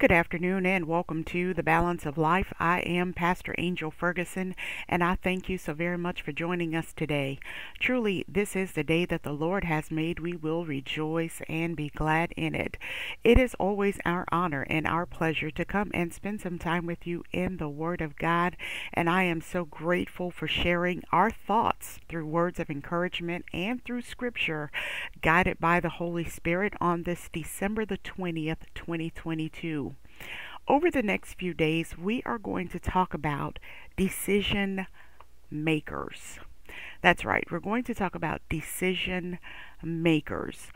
Good afternoon and welcome to the Balance of Life. I am Pastor Angel Ferguson and I thank you so very much for joining us today. Truly, this is the day that the Lord has made. We will rejoice and be glad in it. It is always our honor and our pleasure to come and spend some time with you in the Word of God, and I am so grateful for sharing our thoughts through words of encouragement and through Scripture, guided by the Holy Spirit on this December the 20th, 2022. Over the next few days, we are going to talk about decision makers. That's right, we're going to talk about decision makers.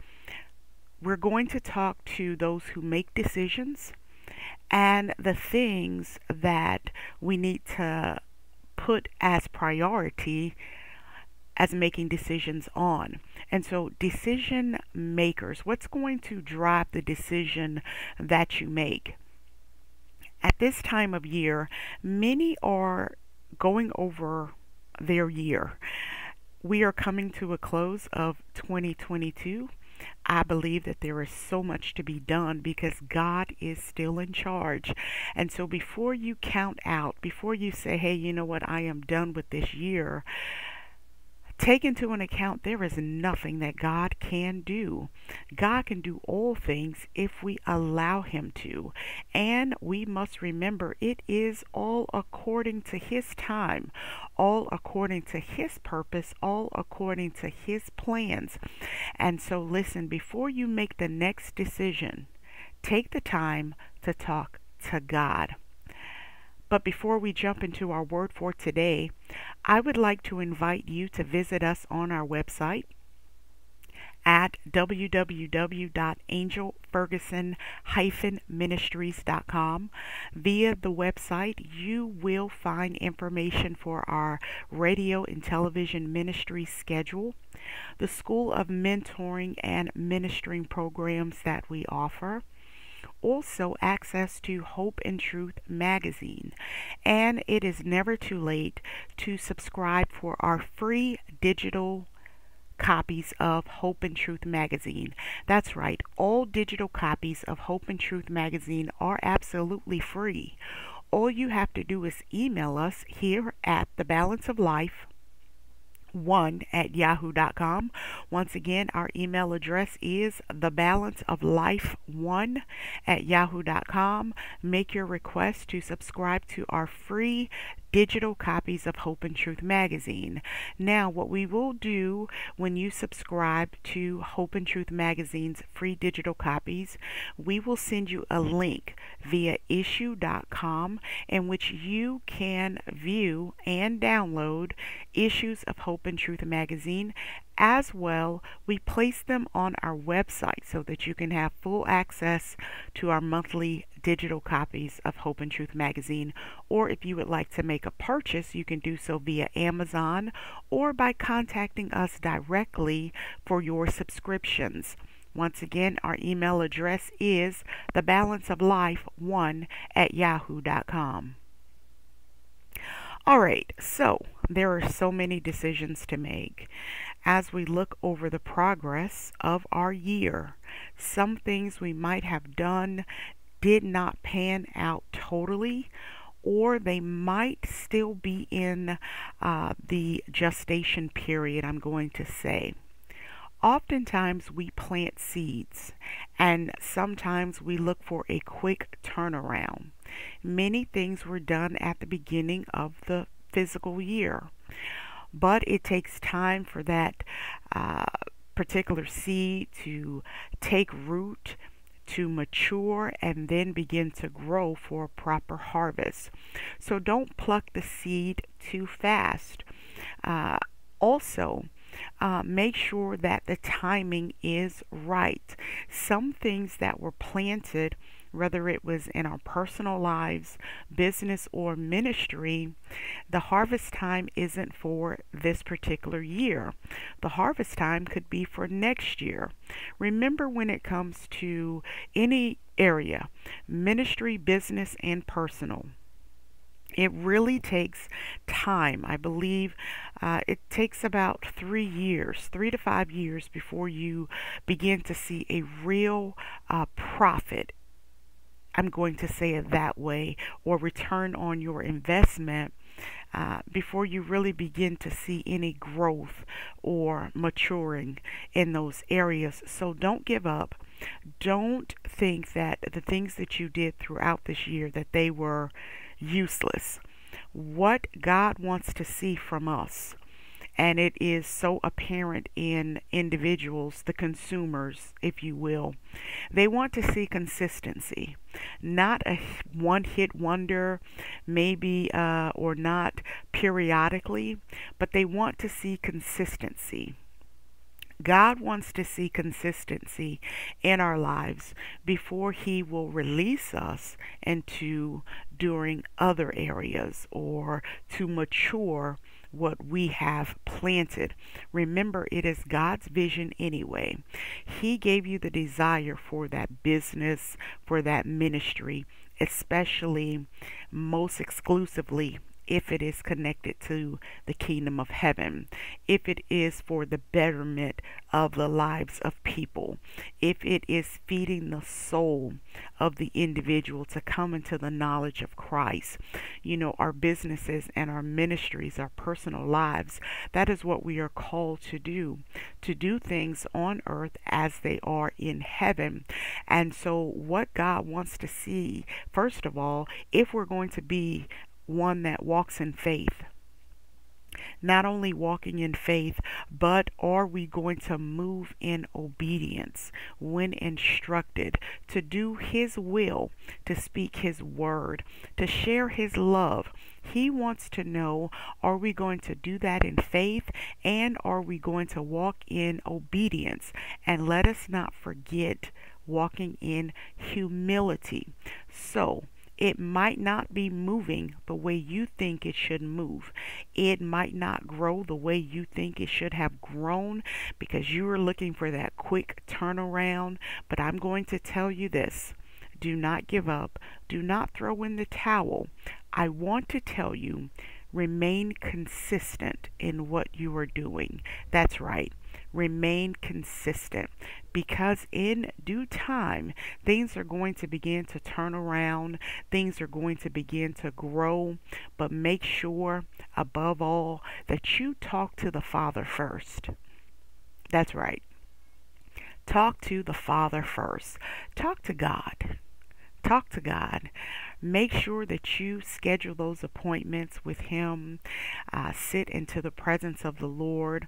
We're going to talk to those who make decisions and the things that we need to put as priority as making decisions on. And so, decision makers, what's going to drive the decision that you make? At this time of year, many are going over their year. We are coming to a close of 2022. I believe that there is so much to be done because God is still in charge. And so before you count out, before you say, hey, you know what, I am done with this year, Take into an account there is nothing that God can do. God can do all things if we allow Him to. And we must remember it is all according to His time, all according to His purpose, all according to His plans. And so, listen, before you make the next decision, take the time to talk to God. But before we jump into our word for today, I would like to invite you to visit us on our website at www.angelferguson-ministries.com. Via the website, you will find information for our radio and television ministry schedule, the School of Mentoring and Ministering programs that we offer, also access to Hope and Truth magazine. And it is never too late to subscribe for our free digital copies of Hope and Truth magazine. That's right, all digital copies of Hope and Truth magazine are absolutely free. All you have to do is email us here at The Balance of Life 1 at yahoo.com. Once again, our email address is the balance of life 1 at yahoo.com. Make your request to subscribe to our free digital copies of Hope and Truth magazine. Now, what we will do when you subscribe to Hope and Truth magazine's free digital copies, we will send you a link via issuu.com in which you can view and download issues of Hope and Truth magazine as well, we place them on our website so that you can have full access to our monthly digital copies of Hope and Truth magazine. Or if you would like to make a purchase, you can do so via Amazon or by contacting us directly for your subscriptions. Once again, our email address is thebalanceoflife1 at yahoo.com. All right, so there are so many decisions to make as we look over the progress of our year. Some things we might have done did not pan out totally, or they might still be in uh, the gestation period, I'm going to say. Oftentimes we plant seeds, and sometimes we look for a quick turnaround. Many things were done at the beginning of the physical year but it takes time for that uh, particular seed to take root to mature and then begin to grow for a proper harvest. So don't pluck the seed too fast. Uh, also, uh, make sure that the timing is right. Some things that were planted whether it was in our personal lives, business, or ministry, the harvest time isn't for this particular year. The harvest time could be for next year. Remember when it comes to any area, ministry, business, and personal. It really takes time. I believe uh, it takes about three years, three to five years, before you begin to see a real uh, profit I'm going to say it that way, or return on your investment uh, before you really begin to see any growth or maturing in those areas. So don't give up. Don't think that the things that you did throughout this year that they were useless. What God wants to see from us and it is so apparent in individuals, the consumers, if you will. They want to see consistency, not a one hit wonder, maybe, uh, or not periodically, but they want to see consistency. God wants to see consistency in our lives before He will release us into doing other areas or to mature what we have planted. Remember, it is God's vision anyway. He gave you the desire for that business, for that ministry, especially most exclusively if it is connected to the kingdom of heaven, if it is for the betterment of the lives of people, if it is feeding the soul of the individual to come into the knowledge of Christ. You know, our businesses and our ministries, our personal lives, that is what we are called to do, to do things on earth as they are in heaven. And so, what God wants to see, first of all, if we're going to be one that walks in faith. Not only walking in faith, but are we going to move in obedience when instructed to do His will, to speak His word, to share His love? He wants to know are we going to do that in faith and are we going to walk in obedience? And let us not forget walking in humility. So, it might not be moving the way you think it should move. It might not grow the way you think it should have grown because you are looking for that quick turnaround. But I'm going to tell you this do not give up, do not throw in the towel. I want to tell you remain consistent in what you are doing. That's right remain consistent because in due time things are going to begin to turn around things are going to begin to grow. But make sure above all that you talk to the father first. That's right. Talk to the father first. Talk to god talk to god Make sure that you schedule those appointments with Him. Uh, sit into the presence of the Lord.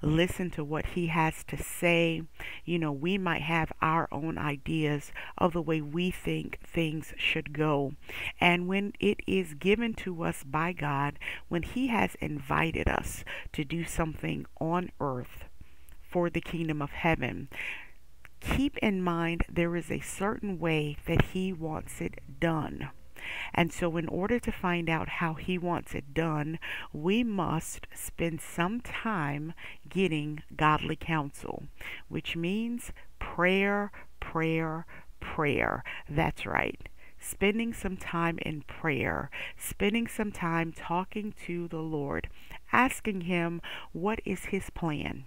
Listen to what He has to say. You know, we might have our own ideas of the way we think things should go. And when it is given to us by God, when He has invited us to do something on earth, for the kingdom of heaven keep in mind there is a certain way that He wants it done. And so, in order to find out how He wants it done, we must spend some time getting godly counsel, which means prayer, prayer, prayer. That's right spending some time in prayer, spending some time talking to the Lord, asking Him what is His plan.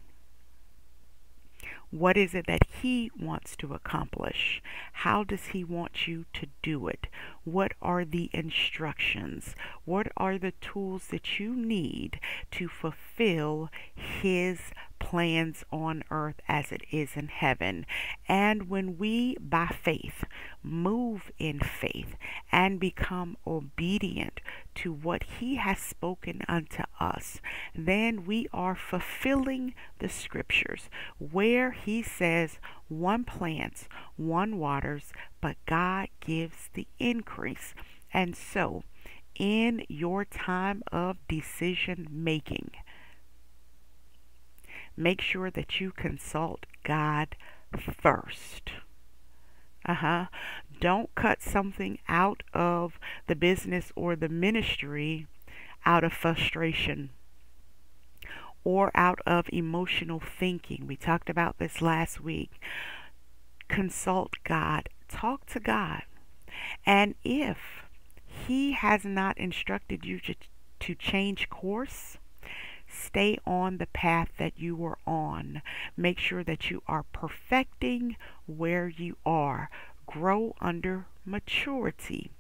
What is it that He wants to accomplish? How does He want you to do it? What are the instructions? What are the tools that you need to fulfill His plans on earth as it is in heaven. And when we, by faith, move in faith and become obedient to what He has spoken unto us, then we are fulfilling the scriptures where He says, one plants, one waters, but God gives the increase. And so, in your time of decision making, make sure that you consult God first. Uh huh. Don't cut something out of the business or the ministry out of frustration or out of emotional thinking. We talked about this last week. Consult God, talk to God. And if He has not instructed you to, to change course, Stay on the path that you are on. Make sure that you are perfecting where you are. grow under maturity.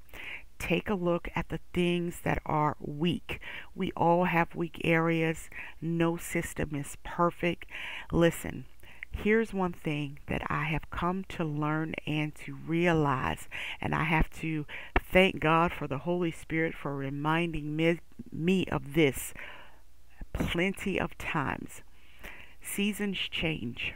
Take a look at the things that are weak. We all have weak areas. No system is perfect. Listen, here's one thing that I have come to learn and to realize, and I have to thank God for the Holy Spirit for reminding me, me of this plenty of times. Seasons change,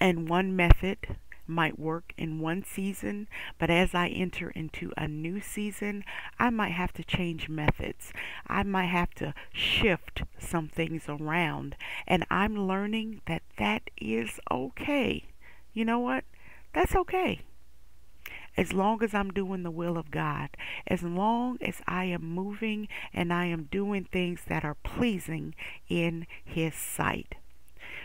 and one method might work in one season, but as I enter into a new season, I might have to change methods. I might have to shift some things around, and I'm learning that that is okay. You know what? That's okay. As long as I'm doing the will of God, as long as I am moving and I am doing things that are pleasing in His sight.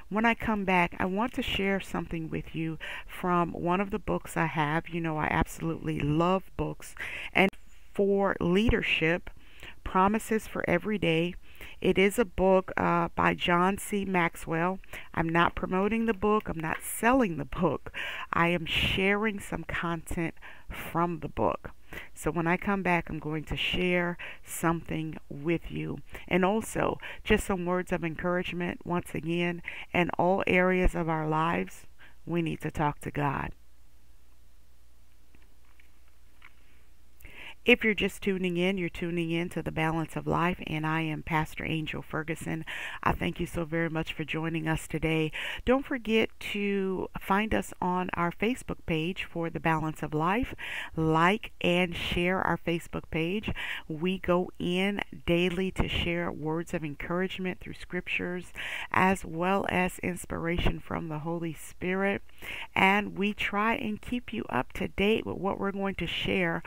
When I come back, I want to share something with you from one of the books I have. You know, I absolutely love books. And for leadership, Promises for Every Day. It is a book uh, by John C. Maxwell. I'm not promoting the book, I'm not selling the book. I am sharing some content from the book. So when I come back, I'm going to share something with you. And also, just some words of encouragement once again. In all areas of our lives, we need to talk to God. If you're just tuning in, you're tuning in to the balance of life, and I am Pastor Angel Ferguson. I thank you so very much for joining us today. Don't forget to find us on our Facebook page for the balance of life. Like and share our Facebook page. We go in daily to share words of encouragement through scriptures as well as inspiration from the Holy Spirit. And we try and keep you up to date with what we're going to share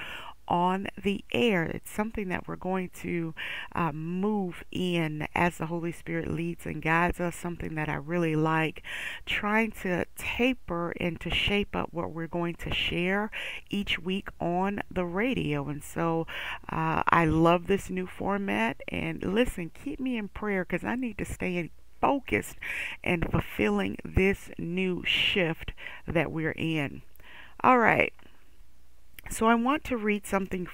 on the air. It's something that we're going to uh, move in as the Holy Spirit leads and guides us, something that I really like. Trying to taper and to shape up what we're going to share each week on the radio. And so uh, I love this new format. And listen, keep me in prayer because I need to stay focused and fulfilling this new shift that we're in. All right. So I want to read something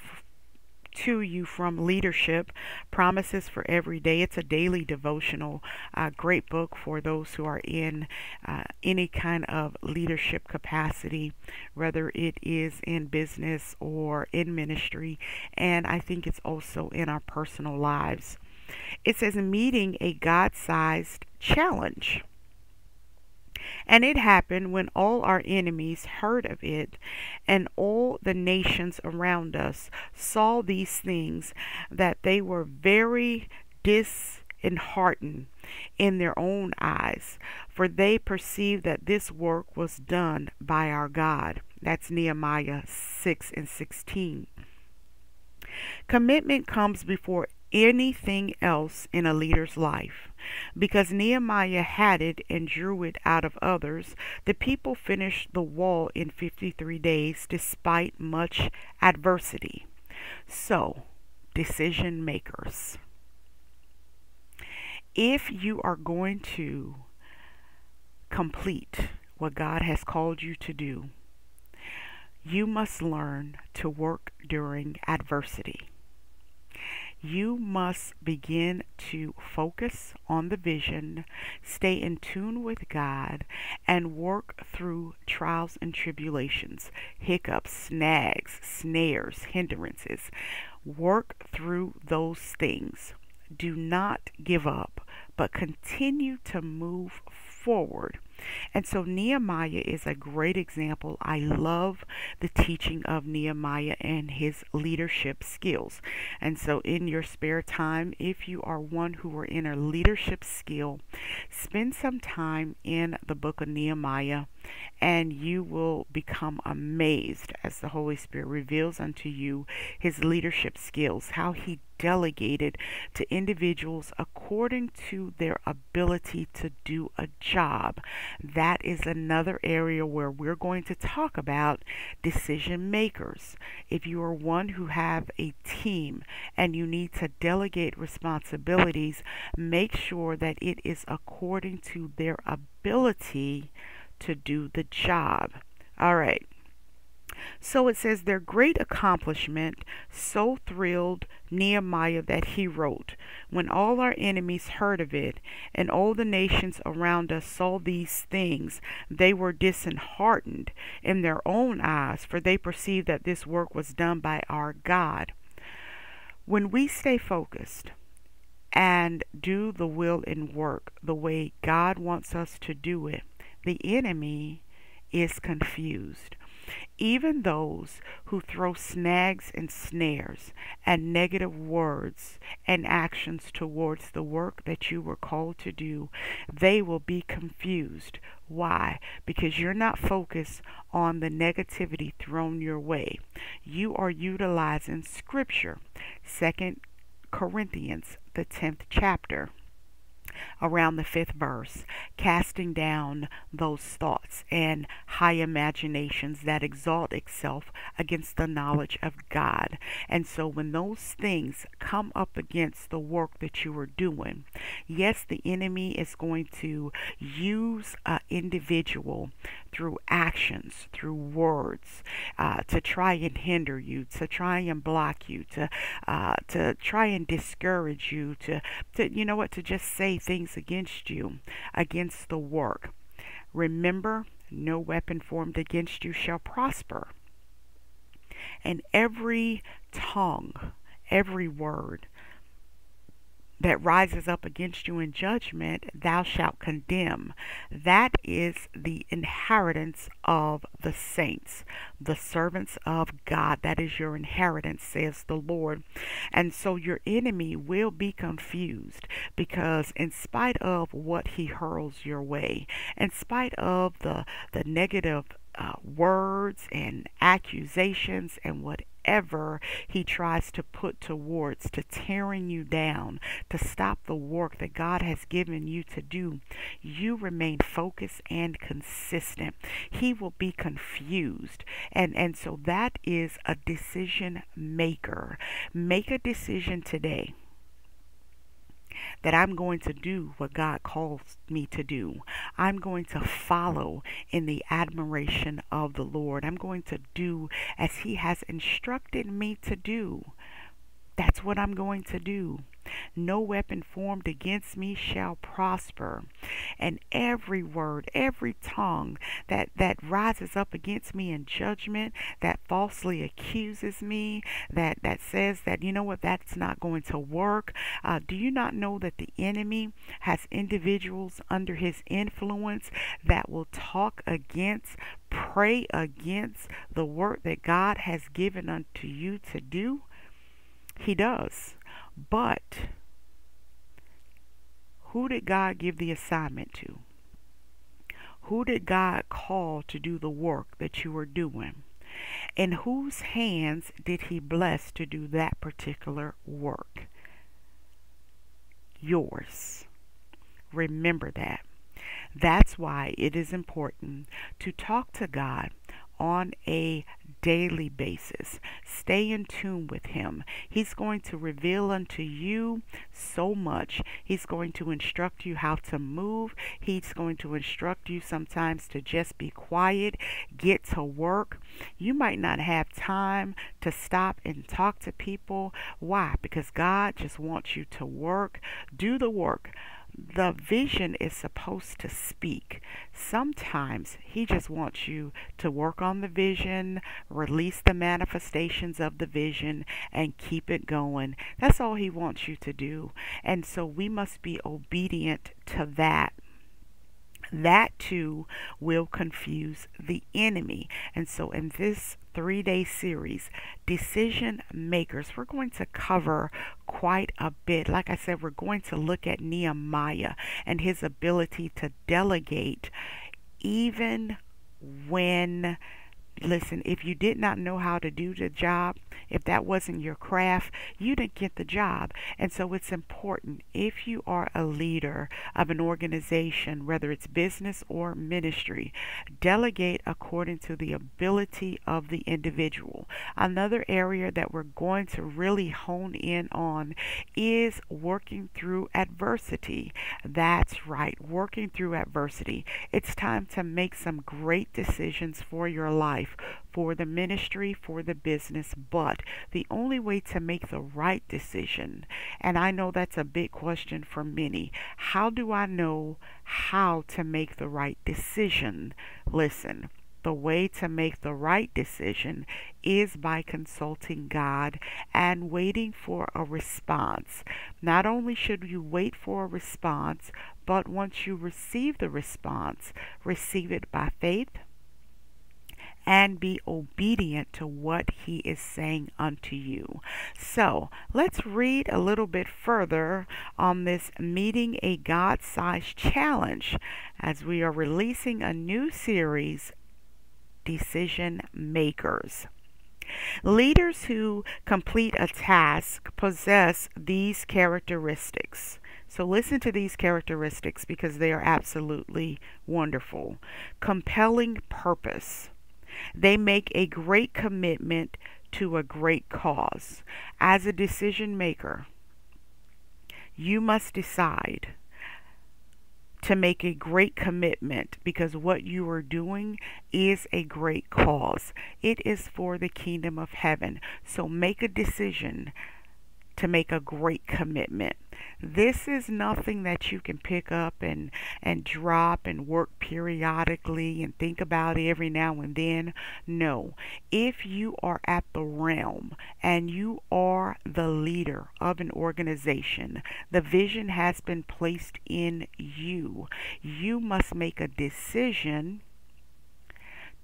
to you from Leadership Promises for Every Day. It's a daily devotional, uh, great book for those who are in uh, any kind of leadership capacity, whether it is in business or in ministry. And I think it's also in our personal lives. It says, meeting a God sized challenge. And it happened when all our enemies heard of it, and all the nations around us saw these things, that they were very disheartened in their own eyes, for they perceived that this work was done by our God. That's Nehemiah 6 and 16. Commitment comes before anything else in a leader's life. Because Nehemiah had it and drew it out of others, the people finished the wall in 53 days despite much adversity. So, decision makers, if you are going to complete what God has called you to do, you must learn to work during adversity you must begin to focus on the vision, stay in tune with God, and work through trials and tribulations, hiccups, snags, snares, hindrances. Work through those things. Do not give up, but continue to move forward and so Nehemiah is a great example. I love the teaching of Nehemiah and his leadership skills. And so in your spare time, if you are one who are in a leadership skill, spend some time in the book of Nehemiah and you will become amazed as the Holy Spirit reveals unto you his leadership skills, how he delegated to individuals according to their ability to do a job. That is another area where we're going to talk about decision makers. If you are one who have a team and you need to delegate responsibilities, make sure that it is according to their ability to do the job. All right. So it says their great accomplishment so thrilled Nehemiah that he wrote, When all our enemies heard of it, and all the nations around us saw these things, they were disheartened in their own eyes, for they perceived that this work was done by our God. When we stay focused and do the will and work the way God wants us to do it, the enemy is confused. Even those who throw snags and snares and negative words and actions towards the work that you were called to do, they will be confused. Why? Because you're not focused on the negativity thrown your way. You are utilizing scripture. Second Corinthians, the 10th chapter around the fifth verse, casting down those thoughts and high imaginations that exalt itself against the knowledge of God. And so when those things come up against the work that you are doing, yes, the enemy is going to use an individual through actions, through words, uh, to try and hinder you, to try and block you, to uh, to try and discourage you, to, to you know what, to just say things against you, against the work. Remember, no weapon formed against you shall prosper. And every tongue, every word that rises up against you in judgment, thou shalt condemn. That is the inheritance of the saints, the servants of God. That is your inheritance, says the Lord. And so your enemy will be confused because, in spite of what he hurls your way, in spite of the, the negative uh, words and accusations and whatever whatever he tries to put towards to tearing you down, to stop the work that God has given you to do, you remain focused and consistent. He will be confused. And, and so that is a decision maker. Make a decision today that I'm going to do what God calls me to do. I'm going to follow in the admiration of the Lord. I'm going to do as He has instructed me to do. That's what I'm going to do. No weapon formed against me shall prosper. And every word, every tongue that, that rises up against me in judgment, that falsely accuses me, that, that says that, you know what, that's not going to work. Uh, do you not know that the enemy has individuals under his influence that will talk against, pray against the work that God has given unto you to do? He does. But who did God give the assignment to? Who did God call to do the work that you are doing? And whose hands did He bless to do that particular work? Yours. Remember that. That's why it is important to talk to God on a daily basis. Stay in tune with Him. He's going to reveal unto you so much. He's going to instruct you how to move. He's going to instruct you sometimes to just be quiet, get to work. You might not have time to stop and talk to people. Why? Because God just wants you to work, do the work the vision is supposed to speak. Sometimes He just wants you to work on the vision, release the manifestations of the vision, and keep it going. That's all He wants you to do. And so we must be obedient to that that too will confuse the enemy. And so, in this three day series, Decision Makers, we're going to cover quite a bit. Like I said, we're going to look at Nehemiah and his ability to delegate even when listen, if you did not know how to do the job, if that wasn't your craft, you didn't get the job. And so it's important if you are a leader of an organization, whether it's business or ministry, delegate according to the ability of the individual. Another area that we're going to really hone in on is working through adversity. That's right, working through adversity. It's time to make some great decisions for your life life, for the ministry, for the business, but the only way to make the right decision, and I know that's a big question for many, how do I know how to make the right decision? Listen, the way to make the right decision is by consulting God and waiting for a response. Not only should you wait for a response, but once you receive the response, receive it by faith and be obedient to what he is saying unto you. So let's read a little bit further on this meeting a God sized challenge as we are releasing a new series decision makers. Leaders who complete a task possess these characteristics. So listen to these characteristics because they are absolutely wonderful. Compelling purpose. They make a great commitment to a great cause. As a decision maker, you must decide to make a great commitment because what you are doing is a great cause. It is for the kingdom of heaven. So make a decision to make a great commitment. This is nothing that you can pick up and and drop and work periodically and think about every now and then. No. If you are at the realm and you are the leader of an organization, the vision has been placed in you. You must make a decision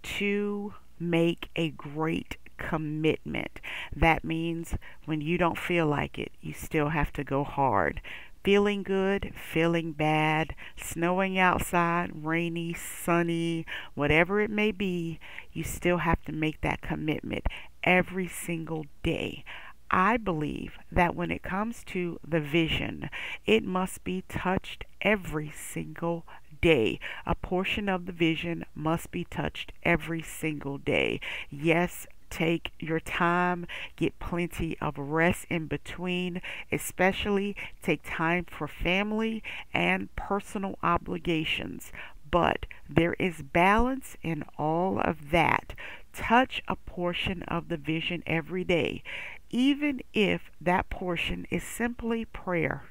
to make a great commitment. That means when you don't feel like it, you still have to go hard. Feeling good, feeling bad, snowing outside, rainy, sunny, whatever it may be, you still have to make that commitment every single day. I believe that when it comes to the vision, it must be touched every single day. A portion of the vision must be touched every single day. Yes, take your time, get plenty of rest in between, especially take time for family and personal obligations. But there is balance in all of that. Touch a portion of the vision every day, even if that portion is simply prayer.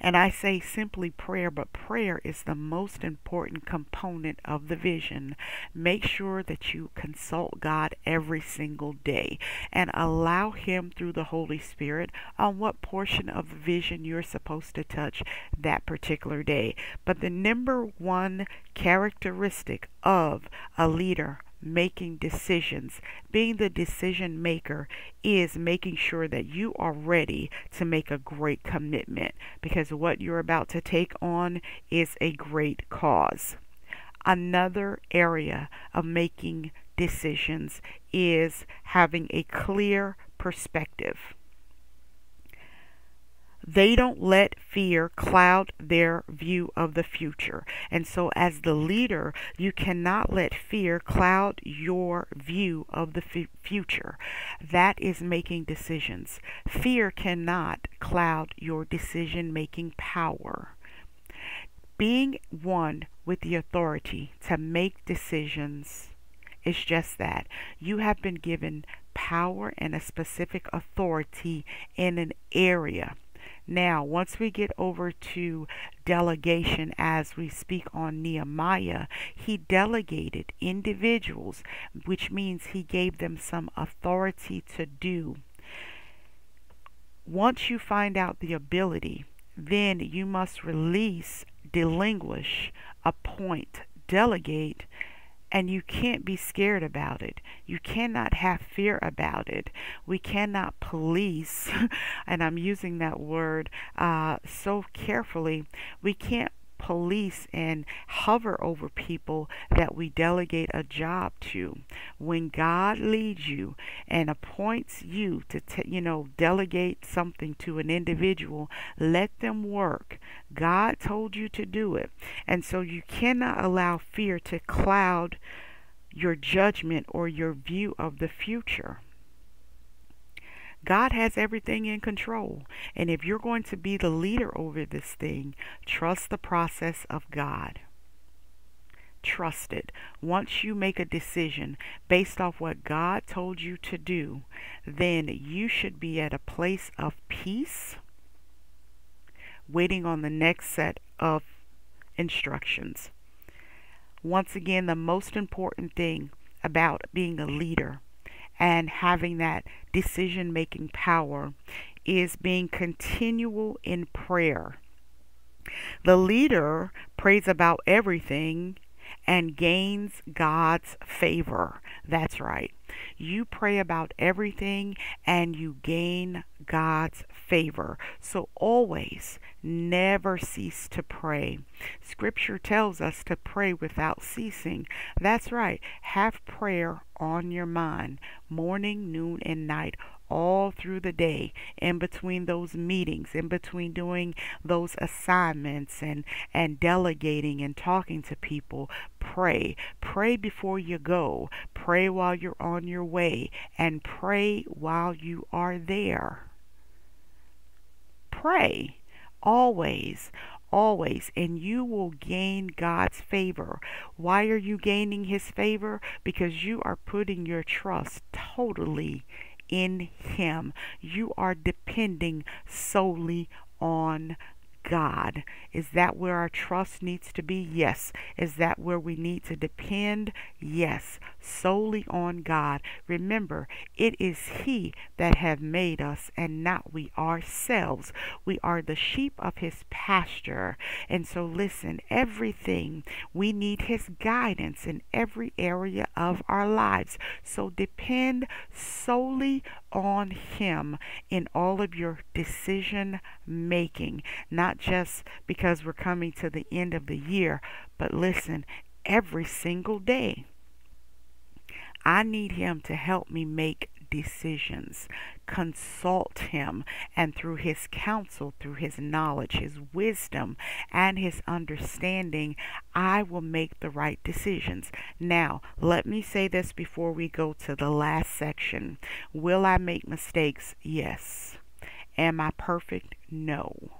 And I say simply prayer, but prayer is the most important component of the vision. Make sure that you consult God every single day and allow Him through the Holy Spirit on what portion of the vision you're supposed to touch that particular day. But the number one characteristic of a leader making decisions. Being the decision maker is making sure that you are ready to make a great commitment because what you're about to take on is a great cause. Another area of making decisions is having a clear perspective. They don't let fear cloud their view of the future. And so, as the leader, you cannot let fear cloud your view of the f- future. That is making decisions. Fear cannot cloud your decision making power. Being one with the authority to make decisions is just that. You have been given power and a specific authority in an area. Now, once we get over to delegation as we speak on Nehemiah, he delegated individuals, which means he gave them some authority to do. Once you find out the ability, then you must release, delinquish, appoint, delegate, and you can't be scared about it. You cannot have fear about it. We cannot police, and I'm using that word uh, so carefully. We can't police and hover over people that we delegate a job to. When God leads you and appoints you to, you know, delegate something to an individual, let them work. God told you to do it. And so you cannot allow fear to cloud your judgment or your view of the future. God has everything in control. And if you're going to be the leader over this thing, trust the process of God. trust it. Once you make a decision based off what God told you to do, then you should be at a place of peace, waiting on the next set of instructions. Once again, the most important thing about being a leader and having that decision making power is being continual in prayer. The leader prays about everything and gains God's favor. That's right. You pray about everything and you gain God's favor. So always never cease to pray. Scripture tells us to pray without ceasing. That's right. Have prayer on your mind morning, noon, and night all through the day in between those meetings in between doing those assignments and and delegating and talking to people pray pray before you go pray while you're on your way and pray while you are there pray always always, and you will gain God's favor. Why are you gaining His favor? Because you are putting your trust totally in Him. You are depending solely on God. Is that where our trust needs to be? Yes. Is that where we need to depend? Yes. Solely on God. Remember, it is He that have made us and not we ourselves. We are the sheep of His pasture. And so listen, everything we need His guidance in every area of our lives. So depend solely on Him in all of your decision making, not just because we're coming to the end of the year, but listen, every single day. I need Him to help me make decisions. Consult Him, and through His counsel, through His knowledge, His wisdom, and His understanding, I will make the right decisions. Now, let me say this before we go to the last section. Will I make mistakes? Yes. Am I perfect? No.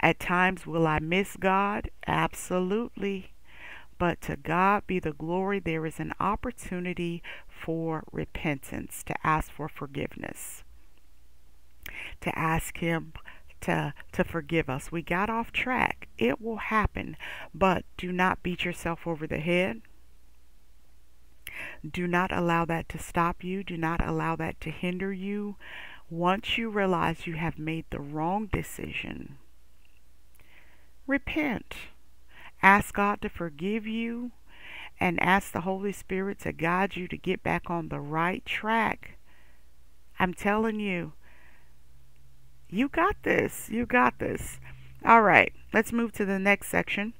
At times, will I miss God? Absolutely. But to God be the glory, there is an opportunity for repentance, to ask for forgiveness, to ask Him to, to forgive us. We got off track. It will happen, but do not beat yourself over the head. Do not allow that to stop you. Do not allow that to hinder you. Once you realize you have made the wrong decision, repent. Ask God to forgive you and ask the Holy Spirit to guide you to get back on the right track. I'm telling you, you got this. You got this. All right, let's move to the next section.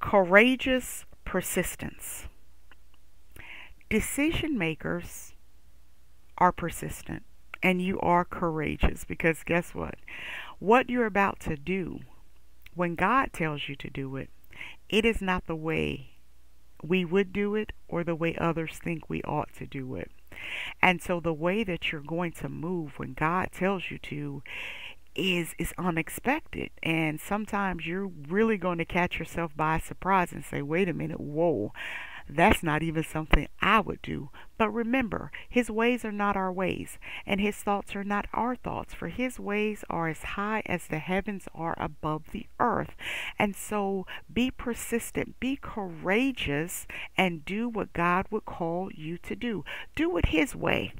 Courageous persistence. Decision makers are persistent and you are courageous because guess what? What you're about to do, when God tells you to do it, it is not the way we would do it or the way others think we ought to do it. And so the way that you're going to move when God tells you to is is unexpected and sometimes you're really going to catch yourself by surprise and say wait a minute whoa that's not even something I would do. But remember, his ways are not our ways, and his thoughts are not our thoughts, for his ways are as high as the heavens are above the earth. And so be persistent, be courageous, and do what God would call you to do. Do it his way.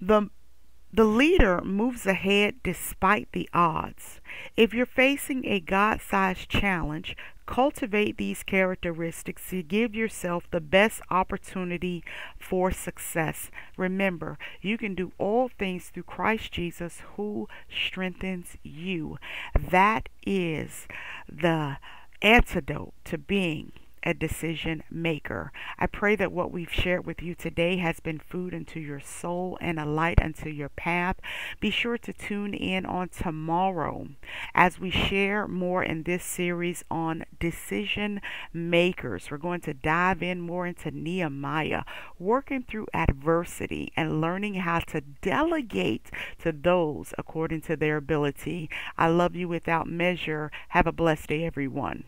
The the leader moves ahead despite the odds. If you're facing a God sized challenge, cultivate these characteristics to give yourself the best opportunity for success. Remember, you can do all things through Christ Jesus who strengthens you. That is the antidote to being a decision maker. I pray that what we've shared with you today has been food unto your soul and a light unto your path. Be sure to tune in on tomorrow as we share more in this series on decision makers. We're going to dive in more into Nehemiah, working through adversity and learning how to delegate to those according to their ability. I love you without measure. Have a blessed day, everyone.